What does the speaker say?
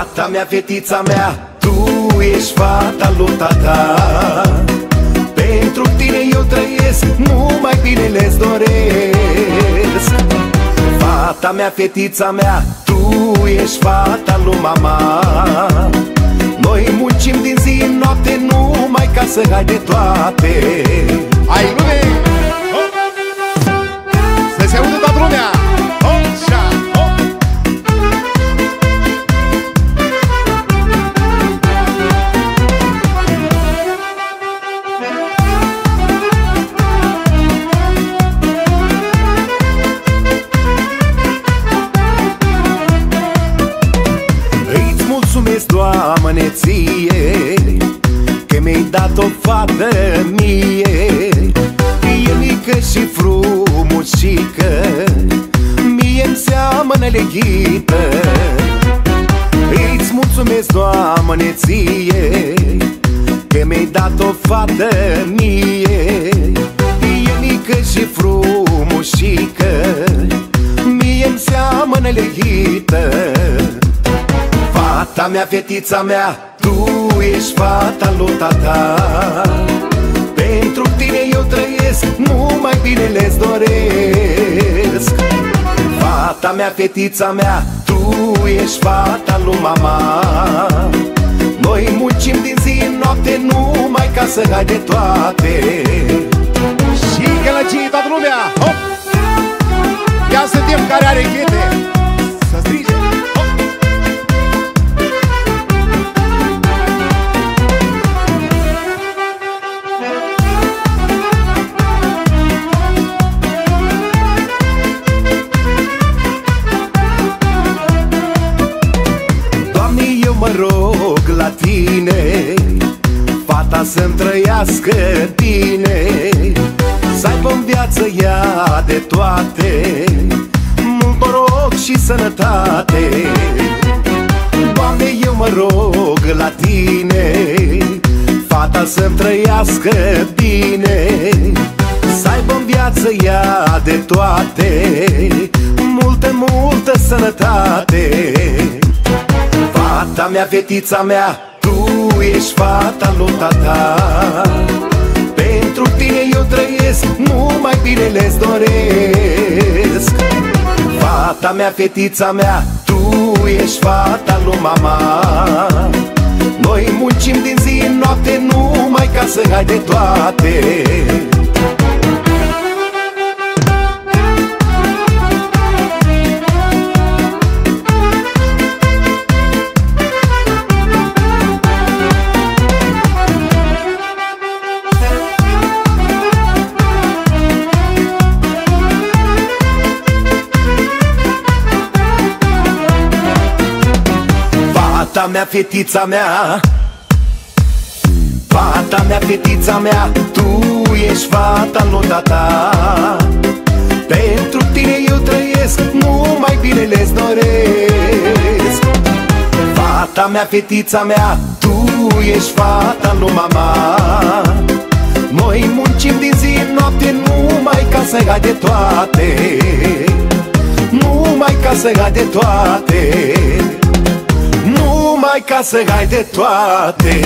Fata mea, fetița mea, tu ești fata lui tata. Pentru tine eu trăiesc, numai binele-ți doresc. Fata mea, fetița mea, tu ești fata lui mama. Noi muncim din zi în noapte numai ca să ai de toate. Ai lume! Doamne, ție Că mi-ai dat o fată mie. E mică și frumușică Mie-mi seamănă leghită. Îți mulțumesc, Doamne, ție Că mi-ai dat o fată mie. E mică și frumușică Mie-mi seamănă leghită Fata mea, fetița mea, tu ești fata lui tata. Pentru tine eu trăiesc, numai binele-ți doresc. Fata mea, fetița mea, tu ești fata lui mama. Noi muncim din zi în noapte numai ca să ai de toate. Și gălăcii toată lumea, hop! Ia suntem care are chete la tine Fata să-mi trăiască bine Să aibă în viață ea de toate Mult noroc și sănătate. Doamne, eu mă rog la tine Fata să-mi trăiască bine Să aibă în viață ea de toate Multă, multă sănătate. Fata mea, fetița mea, tu ești fata lui tata Pentru tine eu trăiesc, numai binele-ți doresc. Fata mea, fetița mea, tu ești fata lui mama. Noi muncim din zi în noapte numai ca să ai de toate Fata mea, fetița mea. Fata mea, fetița mea Tu ești fata lui tata. Pentru tine eu trăiesc Numai binele-ți doresc. Fata mea, fetița mea Tu ești fata lui mama. Noi muncim din zi în noapte Numai ca să ai de toate. Numai ca să ai de toate numai ca să ai de toate